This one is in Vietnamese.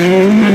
Mm-hmm.